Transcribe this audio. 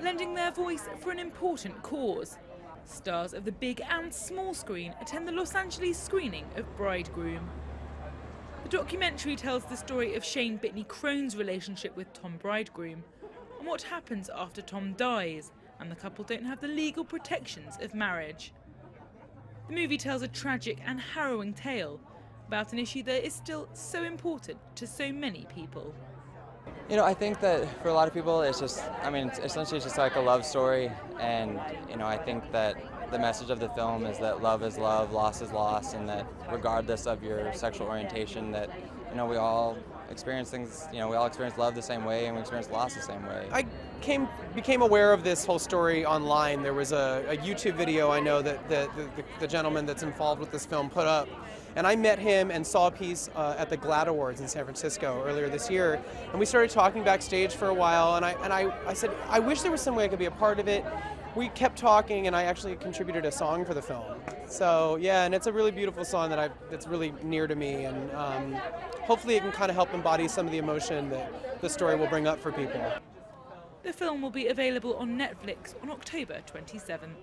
lending their voice for an important cause. Stars of the big and small screen attend the Los Angeles screening of Bridegroom. The documentary tells the story of Shane Bitney Crone's relationship with Tom Bridegroom and what happens after Tom dies and the couple don't have the legal protections of marriage. The movie tells a tragic and harrowing tale about an issue that is still so important to so many people. You know, I think that for a lot of people, it's just, I mean, essentially it's just like a love story. And, you know, I think that the message of the film is that love is love, loss is loss, and that regardless of your sexual orientation, that, you know, we all experience things, you know, we all experience love the same way and we experience loss the same way. I came became aware of this whole story online. There was a, a YouTube video I know that the, the, the, gentleman that's involved with this film put up. And I met him and saw a piece uh, at the GLAAD Awards in San Francisco earlier this year. And we started talking backstage for a while. And I, and I, I said, I wish there was some way I could be a part of it. We kept talking, and I actually contributed a song for the film. So yeah, and it's a really beautiful song that I that's really near to me, and um, hopefully it can kind of help embody some of the emotion that the story will bring up for people. The film will be available on Netflix on October 27th.